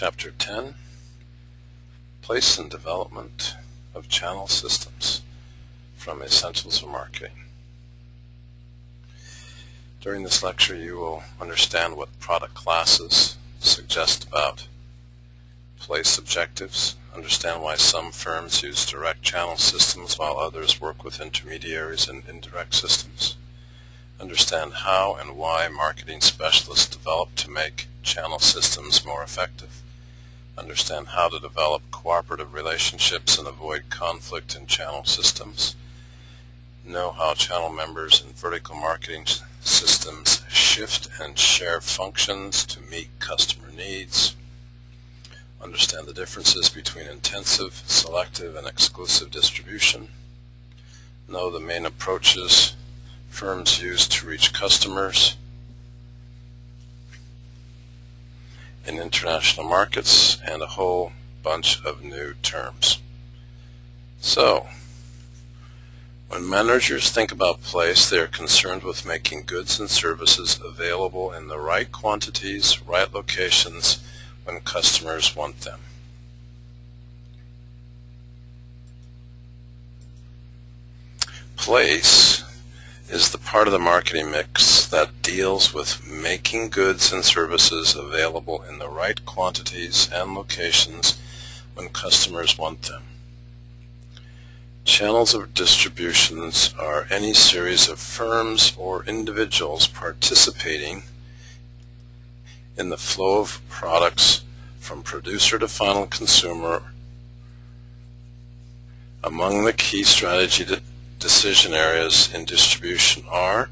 Chapter 10 Place and Development of Channel Systems from Essentials of Marketing. During this lecture you will understand what product classes suggest about place objectives, understand why some firms use direct channel systems while others work with intermediaries and indirect systems, understand how and why marketing specialists develop to make channel systems more effective, understand how to develop cooperative relationships and avoid conflict in channel systems, know how channel members in vertical marketing systems shift and share functions to meet customer needs, understand the differences between intensive, selective, and exclusive distribution, know the main approaches firms use to reach customers in international markets, and a whole bunch of new terms. So, when managers think about place, they are concerned with making goods and services available in the right quantities, right locations, when customers want them. Place is the part of the marketing mix that deals with making goods and services available in the right quantities and locations when customers want them. Channels of distributions are any series of firms or individuals participating in the flow of products from producer to final consumer. Among the key strategy decision areas in distribution are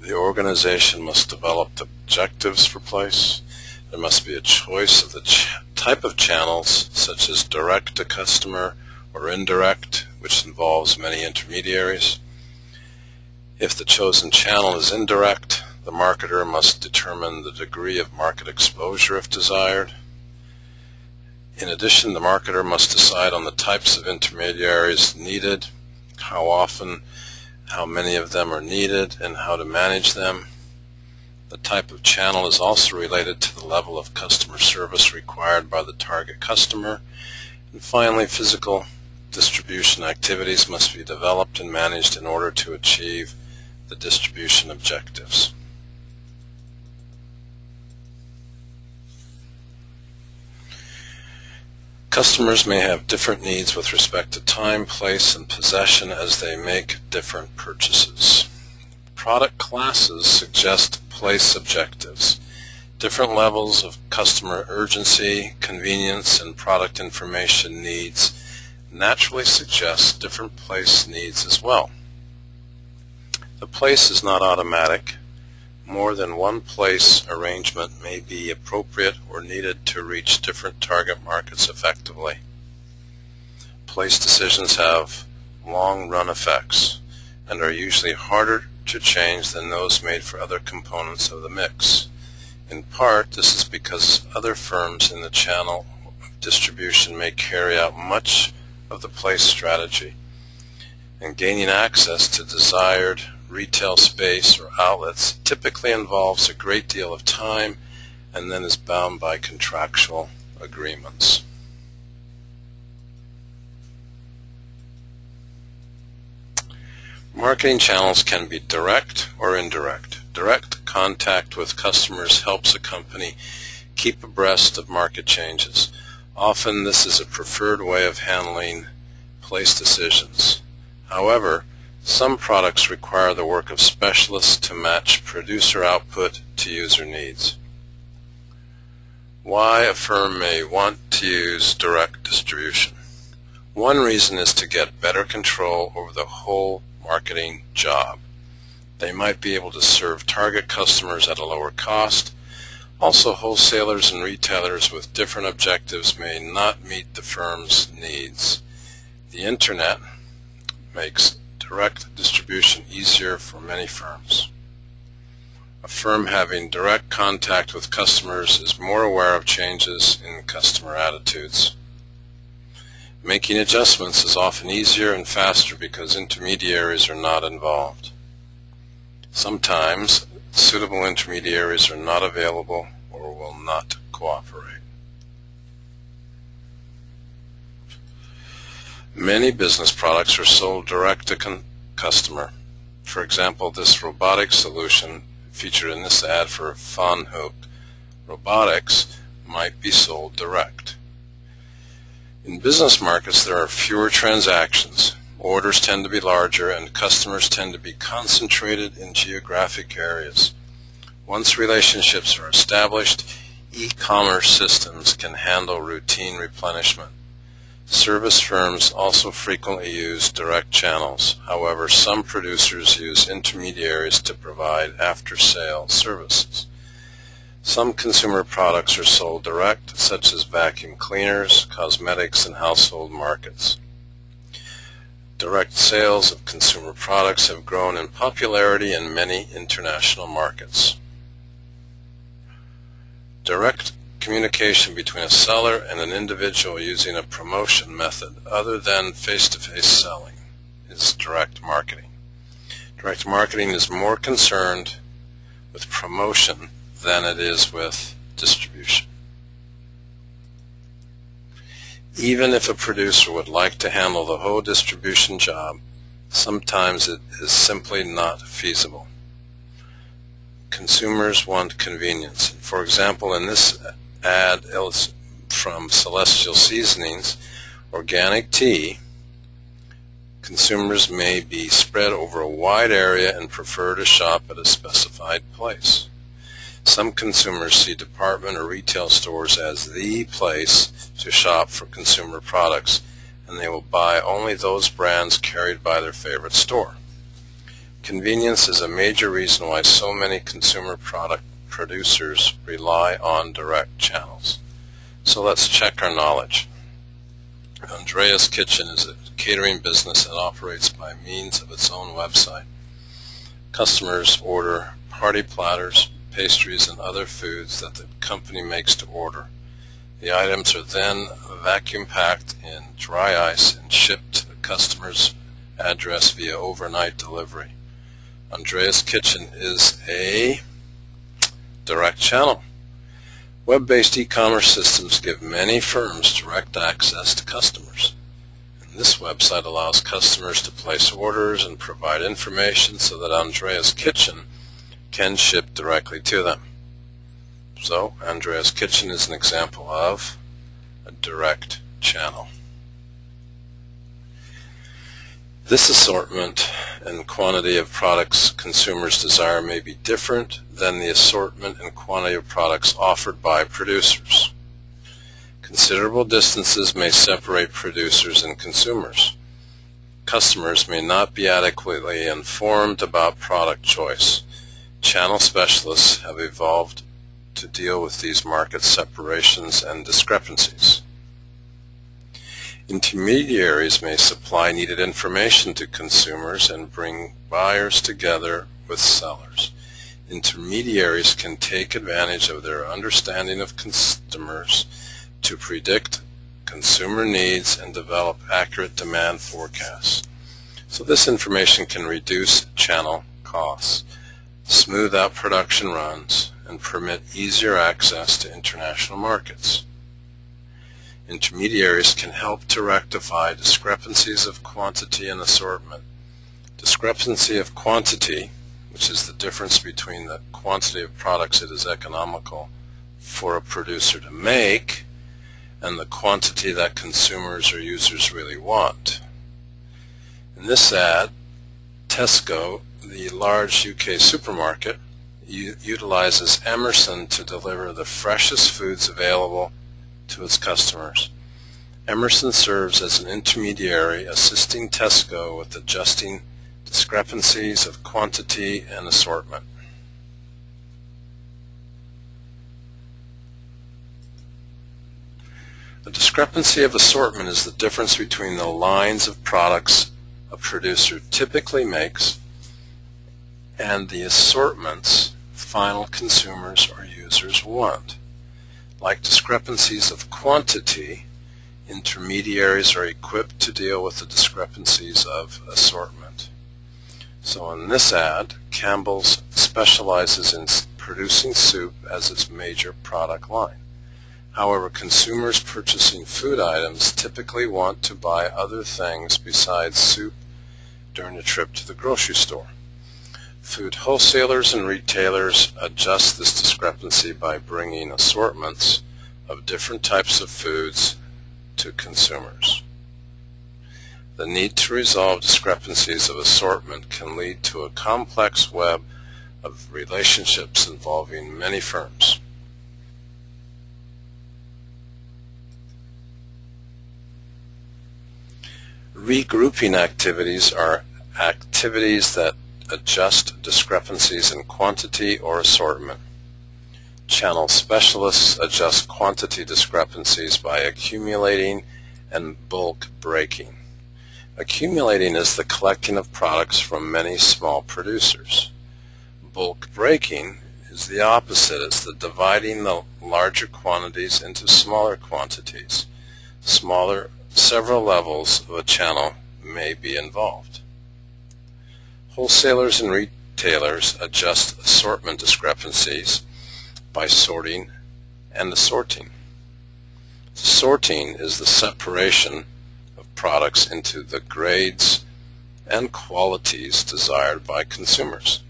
the organization must develop objectives for place. There must be a choice of the type of channels such as direct to customer or indirect which involves many intermediaries. If the chosen channel is indirect, the marketer must determine the degree of market exposure if desired. In addition, the marketer must decide on the types of intermediaries needed, how often, how many of them are needed, and how to manage them. The type of channel is also related to the level of customer service required by the target customer. And finally, physical distribution activities must be developed and managed in order to achieve the distribution objectives. Customers may have different needs with respect to time, place, and possession as they make different purchases. Product classes suggest place objectives. Different levels of customer urgency, convenience, and product information needs naturally suggest different place needs as well. The place is not automatic. More than one place arrangement may be appropriate or needed to reach different target markets effectively. Place decisions have long-run effects and are usually harder to change than those made for other components of the mix. In part, this is because other firms in the channel of distribution may carry out much of the place strategy and gaining access to desired retail space or outlets typically involves a great deal of time and then is bound by contractual agreements. Marketing channels can be direct or indirect. Direct contact with customers helps a company keep abreast of market changes. Often this is a preferred way of handling place decisions. However, some products require the work of specialists to match producer output to user needs. Why a firm may want to use direct distribution. One reason is to get better control over the whole marketing job. They might be able to serve target customers at a lower cost also, wholesalers and retailers with different objectives may not meet the firm's needs. The Internet makes direct distribution easier for many firms. A firm having direct contact with customers is more aware of changes in customer attitudes. Making adjustments is often easier and faster because intermediaries are not involved. Sometimes suitable intermediaries are not available or will not cooperate. Many business products are sold direct to customer. For example, this robotic solution featured in this ad for Fahnholt Robotics might be sold direct. In business markets, there are fewer transactions. Orders tend to be larger and customers tend to be concentrated in geographic areas. Once relationships are established, e-commerce systems can handle routine replenishment. Service firms also frequently use direct channels. However, some producers use intermediaries to provide after-sale services. Some consumer products are sold direct, such as vacuum cleaners, cosmetics, and household markets. Direct sales of consumer products have grown in popularity in many international markets. Direct communication between a seller and an individual using a promotion method other than face-to-face -face selling is direct marketing. Direct marketing is more concerned with promotion than it is with distribution. Even if a producer would like to handle the whole distribution job, sometimes it is simply not feasible. Consumers want convenience. For example, in this ad from Celestial Seasonings, organic tea, consumers may be spread over a wide area and prefer to shop at a specified place. Some consumers see department or retail stores as the place to shop for consumer products, and they will buy only those brands carried by their favorite store. Convenience is a major reason why so many consumer product producers rely on direct channels. So let's check our knowledge. Andrea's Kitchen is a catering business that operates by means of its own website. Customers order party platters, pastries, and other foods that the company makes to order. The items are then vacuum packed in dry ice and shipped to the customer's address via overnight delivery. Andrea's Kitchen is a direct channel. Web-based e-commerce systems give many firms direct access to customers. And this website allows customers to place orders and provide information so that Andrea's Kitchen can ship directly to them. So Andrea's Kitchen is an example of a direct channel. This assortment and quantity of products consumers desire may be different than the assortment and quantity of products offered by producers. Considerable distances may separate producers and consumers. Customers may not be adequately informed about product choice. Channel specialists have evolved to deal with these market separations and discrepancies. Intermediaries may supply needed information to consumers and bring buyers together with sellers. Intermediaries can take advantage of their understanding of customers to predict consumer needs and develop accurate demand forecasts. So this information can reduce channel costs, smooth out production runs, and permit easier access to international markets. Intermediaries can help to rectify discrepancies of quantity and assortment. Discrepancy of quantity, which is the difference between the quantity of products it is economical for a producer to make and the quantity that consumers or users really want. In this ad, Tesco, the large UK supermarket, utilizes Emerson to deliver the freshest foods available to its customers. Emerson serves as an intermediary assisting Tesco with adjusting discrepancies of quantity and assortment. The discrepancy of assortment is the difference between the lines of products a producer typically makes and the assortments final consumers or users want. Like discrepancies of quantity, intermediaries are equipped to deal with the discrepancies of assortment. So in this ad, Campbell's specializes in producing soup as its major product line. However, consumers purchasing food items typically want to buy other things besides soup during a trip to the grocery store. Food wholesalers and retailers adjust this discrepancy by bringing assortments of different types of foods to consumers. The need to resolve discrepancies of assortment can lead to a complex web of relationships involving many firms. Regrouping activities are activities that adjust discrepancies in quantity or assortment. Channel specialists adjust quantity discrepancies by accumulating and bulk breaking. Accumulating is the collecting of products from many small producers. Bulk breaking is the opposite. It's the dividing the larger quantities into smaller quantities. Smaller, several levels of a channel may be involved. Wholesalers and retailers adjust assortment discrepancies by sorting and assorting. Sorting is the separation products into the grades and qualities desired by consumers.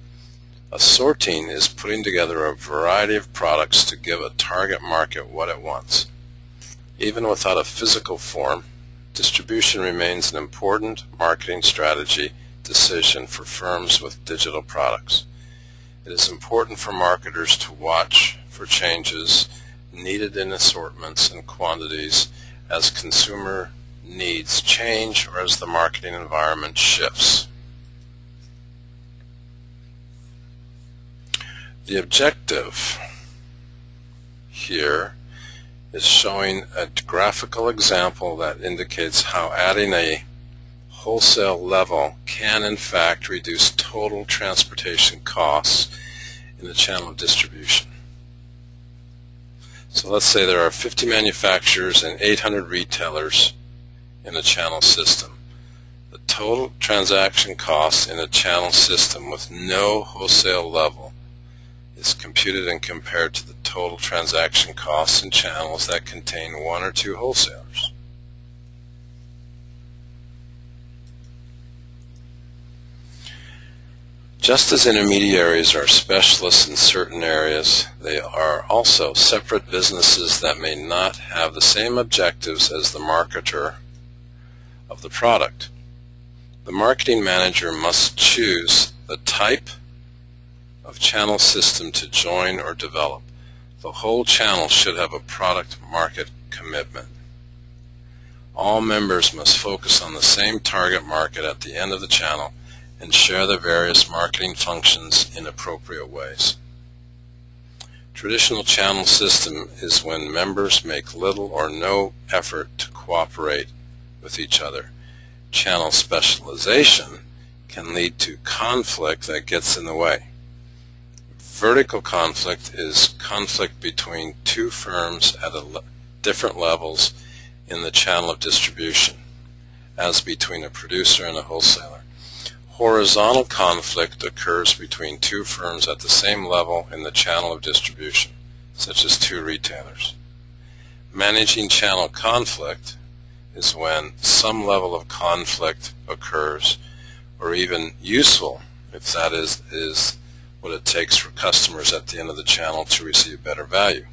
Assorting is putting together a variety of products to give a target market what it wants. Even without a physical form, distribution remains an important marketing strategy decision for firms with digital products. It is important for marketers to watch for changes needed in assortments and quantities as consumer needs change or as the marketing environment shifts. The objective here is showing a graphical example that indicates how adding a wholesale level can in fact reduce total transportation costs in the channel of distribution. So let's say there are 50 manufacturers and 800 retailers in a channel system. The total transaction cost in a channel system with no wholesale level is computed and compared to the total transaction costs in channels that contain one or two wholesalers. Just as intermediaries are specialists in certain areas, they are also separate businesses that may not have the same objectives as the marketer of the product. The marketing manager must choose the type of channel system to join or develop. The whole channel should have a product market commitment. All members must focus on the same target market at the end of the channel and share the various marketing functions in appropriate ways. Traditional channel system is when members make little or no effort to cooperate with each other. Channel specialization can lead to conflict that gets in the way. Vertical conflict is conflict between two firms at le different levels in the channel of distribution, as between a producer and a wholesaler. Horizontal conflict occurs between two firms at the same level in the channel of distribution, such as two retailers. Managing channel conflict is when some level of conflict occurs or even useful if that is, is what it takes for customers at the end of the channel to receive better value.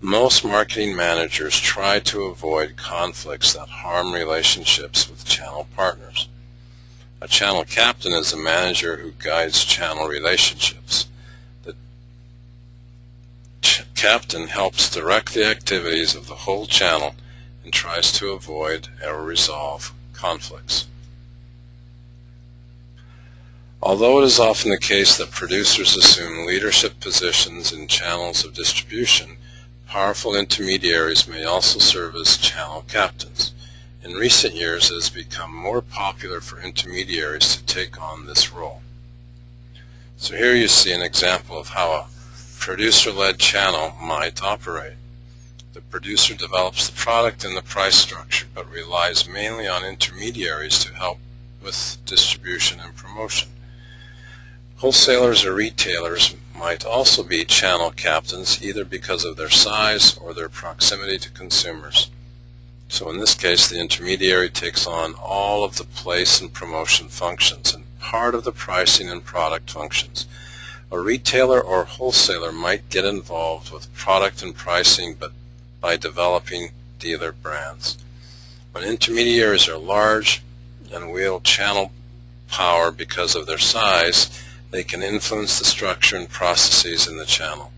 Most marketing managers try to avoid conflicts that harm relationships with channel partners. A channel captain is a manager who guides channel relationships. The ch captain helps direct the activities of the whole channel and tries to avoid or resolve conflicts. Although it is often the case that producers assume leadership positions in channels of distribution, powerful intermediaries may also serve as channel captains. In recent years, it has become more popular for intermediaries to take on this role. So here you see an example of how a producer-led channel might operate. The producer develops the product and the price structure, but relies mainly on intermediaries to help with distribution and promotion. Wholesalers or retailers might also be channel captains either because of their size or their proximity to consumers. So in this case, the intermediary takes on all of the place and promotion functions and part of the pricing and product functions. A retailer or wholesaler might get involved with product and pricing but by developing dealer brands. When intermediaries are large and wield channel power because of their size, they can influence the structure and processes in the channel.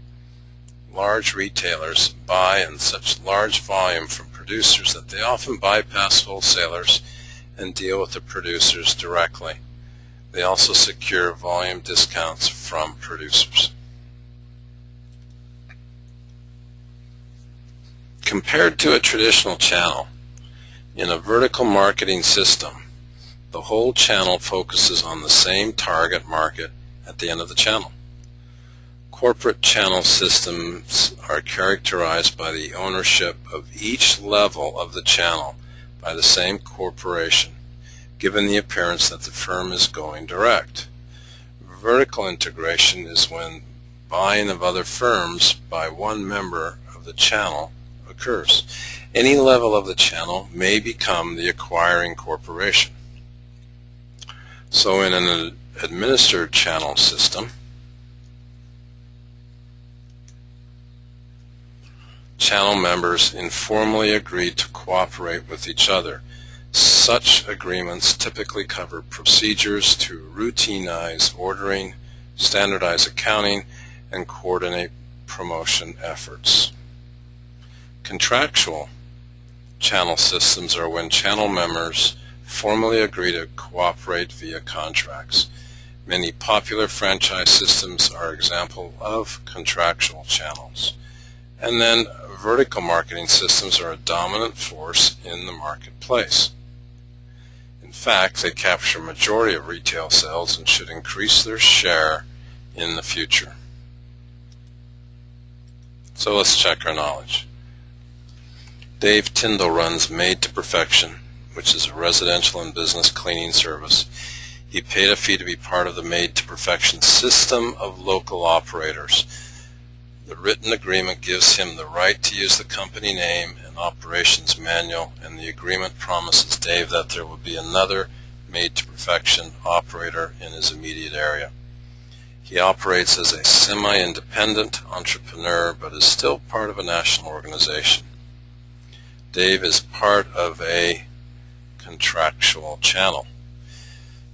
Large retailers buy in such large volume from producers that they often bypass wholesalers and deal with the producers directly. They also secure volume discounts from producers. Compared to a traditional channel, in a vertical marketing system, the whole channel focuses on the same target market at the end of the channel. Corporate channel systems are characterized by the ownership of each level of the channel by the same corporation, given the appearance that the firm is going direct. Vertical integration is when buying of other firms by one member of the channel occurs. Any level of the channel may become the acquiring corporation. So in an administered channel system, channel members informally agreed to cooperate with each other. Such agreements typically cover procedures to routinize ordering, standardize accounting, and coordinate promotion efforts. Contractual channel systems are when channel members formally agree to cooperate via contracts. Many popular franchise systems are example of contractual channels. And then vertical marketing systems are a dominant force in the marketplace. In fact, they capture majority of retail sales and should increase their share in the future. So let's check our knowledge. Dave Tyndall runs Made to Perfection, which is a residential and business cleaning service. He paid a fee to be part of the Made to Perfection system of local operators. The written agreement gives him the right to use the company name and operations manual, and the agreement promises Dave that there will be another made to perfection operator in his immediate area. He operates as a semi-independent entrepreneur, but is still part of a national organization. Dave is part of a contractual channel.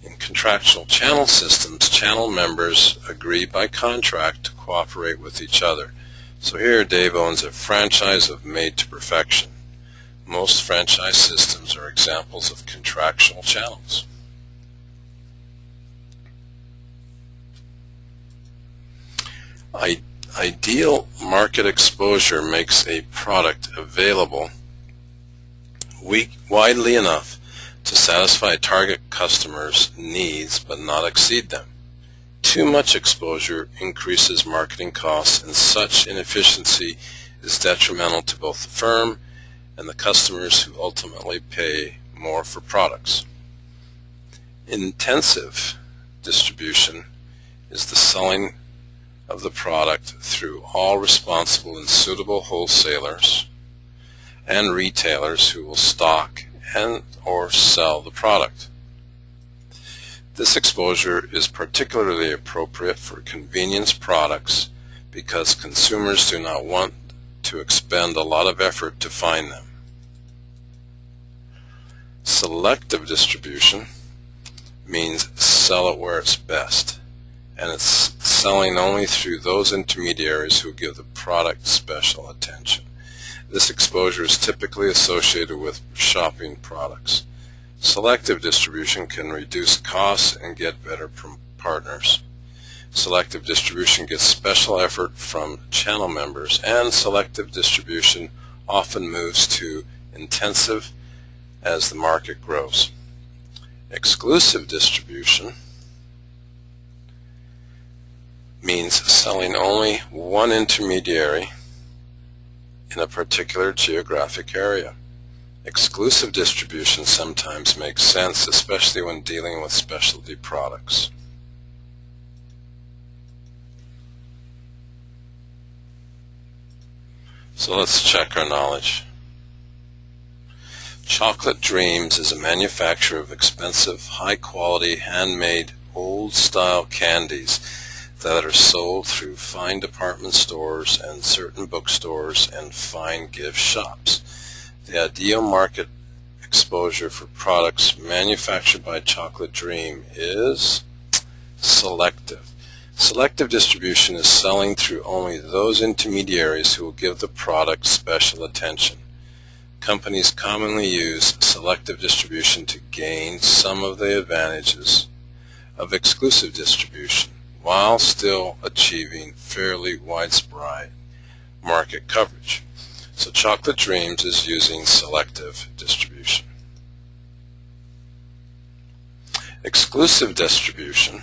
In contractual channel systems, channel members agree by contract to cooperate with each other. So here Dave owns a franchise of Made to Perfection. Most franchise systems are examples of contractual channels. I, ideal market exposure makes a product available weak, widely enough to satisfy target customers' needs but not exceed them. Too much exposure increases marketing costs and such inefficiency is detrimental to both the firm and the customers who ultimately pay more for products. Intensive distribution is the selling of the product through all responsible and suitable wholesalers and retailers who will stock and or sell the product. This exposure is particularly appropriate for convenience products because consumers do not want to expend a lot of effort to find them. Selective distribution means sell it where it's best, and it's selling only through those intermediaries who give the product special attention. This exposure is typically associated with shopping products. Selective distribution can reduce costs and get better partners. Selective distribution gets special effort from channel members, and selective distribution often moves to intensive as the market grows. Exclusive distribution means selling only one intermediary in a particular geographic area. Exclusive distribution sometimes makes sense, especially when dealing with specialty products. So let's check our knowledge. Chocolate Dreams is a manufacturer of expensive, high-quality, handmade, old-style candies that are sold through fine department stores and certain bookstores and fine gift shops. The ideal market exposure for products manufactured by Chocolate Dream is selective. Selective distribution is selling through only those intermediaries who will give the product special attention. Companies commonly use selective distribution to gain some of the advantages of exclusive distribution while still achieving fairly widespread market coverage. So Chocolate Dreams is using selective distribution. Exclusive distribution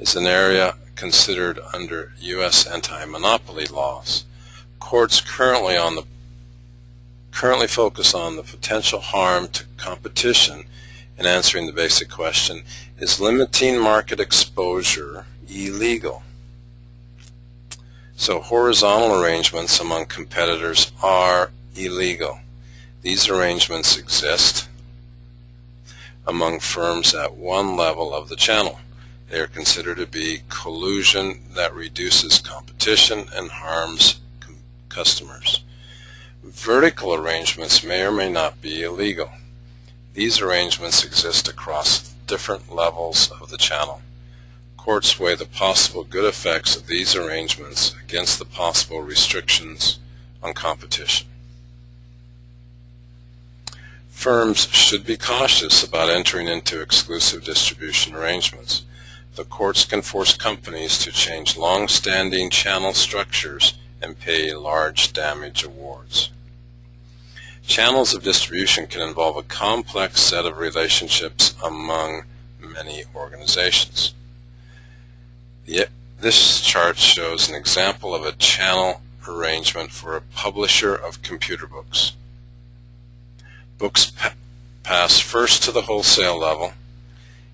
is an area considered under U.S. anti-monopoly laws. Courts currently on the currently focus on the potential harm to competition in answering the basic question, is limiting market exposure illegal? So horizontal arrangements among competitors are illegal. These arrangements exist among firms at one level of the channel. They are considered to be collusion that reduces competition and harms customers. Vertical arrangements may or may not be illegal. These arrangements exist across different levels of the channel. Courts weigh the possible good effects of these arrangements against the possible restrictions on competition. Firms should be cautious about entering into exclusive distribution arrangements the courts can force companies to change long-standing channel structures and pay large damage awards. Channels of distribution can involve a complex set of relationships among many organizations. This chart shows an example of a channel arrangement for a publisher of computer books. Books pa pass first to the wholesale level,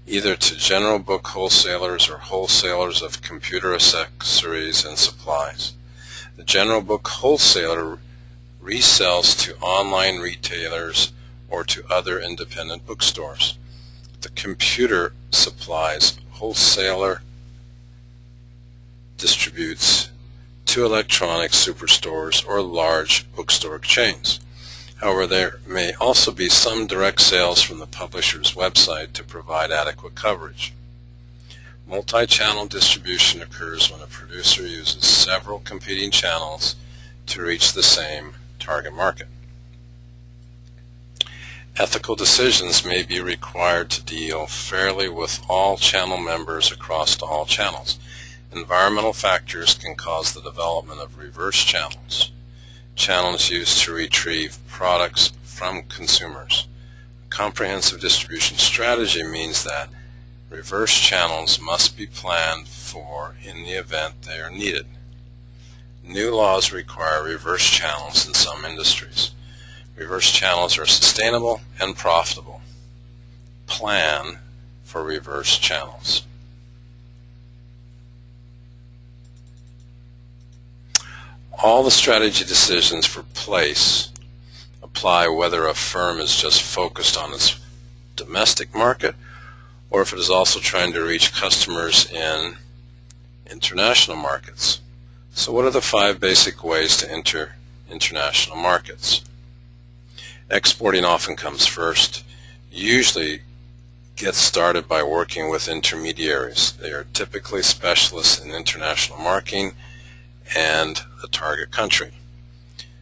either to general book wholesalers or wholesalers of computer accessories and supplies. The general book wholesaler resells to online retailers or to other independent bookstores. The computer supplies wholesaler distributes to electronic superstores or large bookstore chains. However, there may also be some direct sales from the publisher's website to provide adequate coverage. Multi-channel distribution occurs when a producer uses several competing channels to reach the same target market. Ethical decisions may be required to deal fairly with all channel members across all channels. Environmental factors can cause the development of reverse channels channels used to retrieve products from consumers. Comprehensive distribution strategy means that reverse channels must be planned for in the event they are needed. New laws require reverse channels in some industries. Reverse channels are sustainable and profitable. Plan for reverse channels. all the strategy decisions for place apply whether a firm is just focused on its domestic market or if it is also trying to reach customers in international markets. So what are the five basic ways to enter international markets? Exporting often comes first. Usually gets started by working with intermediaries. They are typically specialists in international marketing and the target country.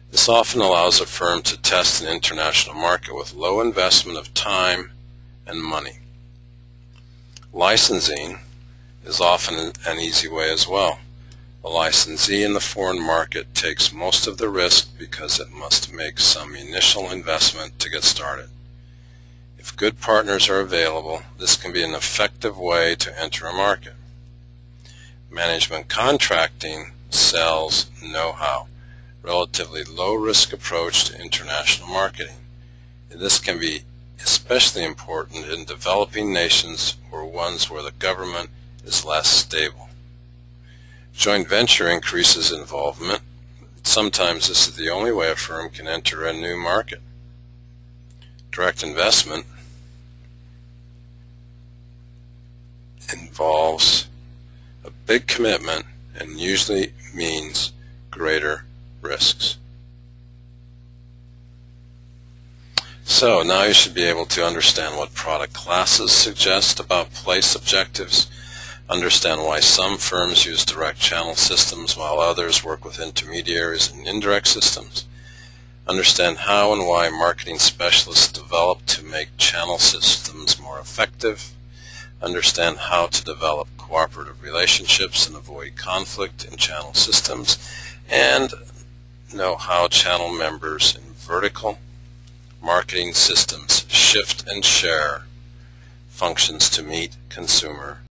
This often allows a firm to test an international market with low investment of time and money. Licensing is often an easy way as well. The licensee in the foreign market takes most of the risk because it must make some initial investment to get started. If good partners are available, this can be an effective way to enter a market. Management contracting sells know-how, relatively low-risk approach to international marketing. This can be especially important in developing nations or ones where the government is less stable. Joint venture increases involvement. Sometimes this is the only way a firm can enter a new market. Direct investment involves a big commitment and usually means greater risks. So now you should be able to understand what product classes suggest about place objectives, understand why some firms use direct channel systems while others work with intermediaries and indirect systems, understand how and why marketing specialists develop to make channel systems more effective, understand how to develop cooperative relationships and avoid conflict in channel systems, and know how channel members in vertical marketing systems shift and share functions to meet consumer